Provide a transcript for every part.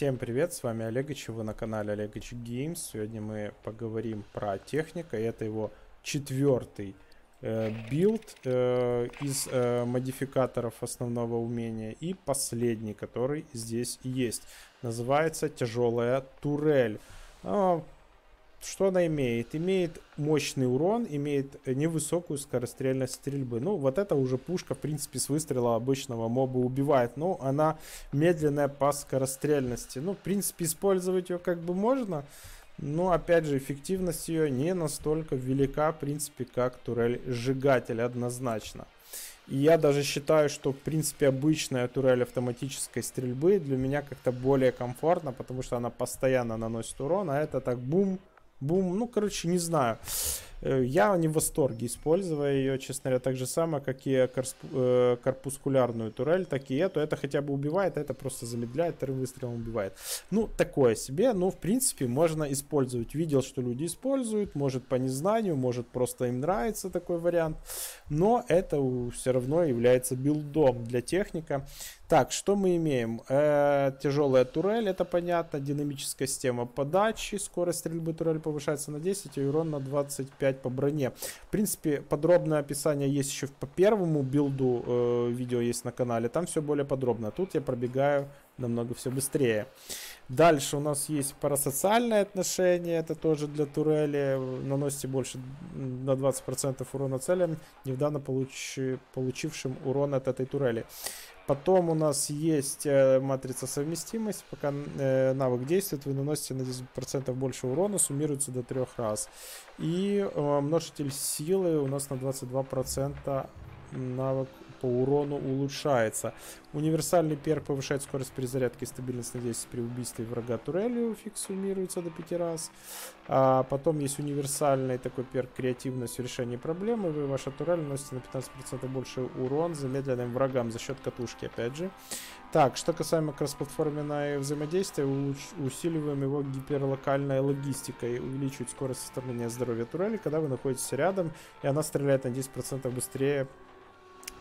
Всем привет, с вами Олегович, вы на канале Олегович Games. Сегодня мы поговорим про техника, это его четвертый э, билд э, из э, модификаторов основного умения. И последний, который здесь есть. Называется тяжелая турель. Что она имеет? Имеет мощный урон, имеет невысокую скорострельность стрельбы. Ну, вот это уже пушка, в принципе, с выстрела обычного моба убивает. Но она медленная по скорострельности. Ну, в принципе, использовать ее как бы можно. Но, опять же, эффективность ее не настолько велика, в принципе, как турель сжигатель однозначно. И я даже считаю, что, в принципе, обычная турель автоматической стрельбы для меня как-то более комфортна, потому что она постоянно наносит урон, а это так бум, Бум, ну, короче, не знаю. Э, я не в восторге, используя ее, честно говоря, так же самое, как и э, корпускулярную турель, так и эту. Это хотя бы убивает, а это просто замедляет, вторым выстрелом убивает. Ну, такое себе, но, в принципе, можно использовать. Видел, что люди используют, может по незнанию, может просто им нравится такой вариант. Но это все равно является билдом для техника. Так, что мы имеем? Э, тяжелая турель, это понятно. Динамическая система подачи. Скорость стрельбы турель повышается на 10, и урон на 25 по броне. В принципе, подробное описание есть еще по первому билду. Э, видео есть на канале. Там все более подробно. Тут я пробегаю намного все быстрее. Дальше у нас есть парасоциальное отношение. Это тоже для турели. Наносите больше на 20% урона целям, недавно получи, получившим урон от этой турели. Потом у нас есть э, матрица совместимости. Пока э, навык действует, вы наносите на 10% больше урона, суммируется до трех раз. И э, множитель силы у нас на 22% навык по урону улучшается. Универсальный перк повышает скорость перезарядки и стабильность на 10 при убийстве врага турелью. Фиг суммируется до 5 раз. А потом есть универсальный такой перк креативность в решении проблемы. Вы, ваша турель наносите на 15% больше урон замедленным врагам за счет катушки, опять же. Так, что касаемо кроссплатформенного взаимодействия, усиливаем его гиперлокальной логистикой, увеличивать скорость составления здоровья турели, когда вы находитесь рядом, и она стреляет на 10% быстрее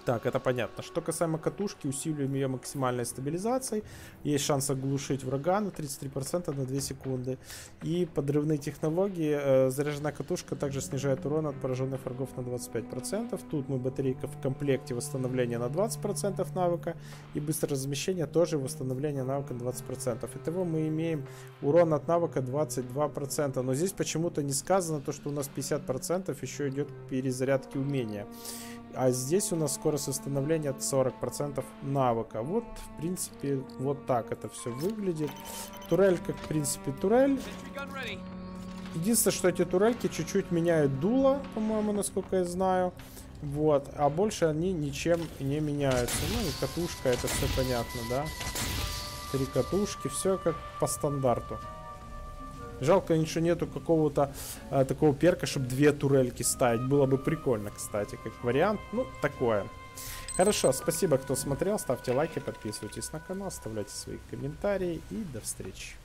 так, это понятно. Что касаемо катушки, усиливаем ее максимальной стабилизацией. Есть шанс оглушить врага на 33% на 2 секунды. И подрывные технологии. Э, заряженная катушка также снижает урон от пораженных врагов на 25%. Тут мы батарейка в комплекте восстановления на 20% навыка. И быстрое размещение тоже восстановление навыка на 20%. Итого мы имеем урон от навыка 22%. Но здесь почему-то не сказано то, что у нас 50% еще идет к перезарядке умения. А здесь у нас скорость восстановления от 40% навыка. Вот, в принципе, вот так это все выглядит. Турель, как, в принципе, турель. Единственное, что эти турельки чуть-чуть меняют дуло, по-моему, насколько я знаю. Вот. А больше они ничем не меняются. Ну и катушка, это все понятно, да? Три катушки, все как по стандарту. Жалко, еще нету какого-то а, такого перка, чтобы две турельки ставить. Было бы прикольно, кстати, как вариант. Ну, такое. Хорошо, спасибо, кто смотрел. Ставьте лайки, подписывайтесь на канал, оставляйте свои комментарии и до встречи.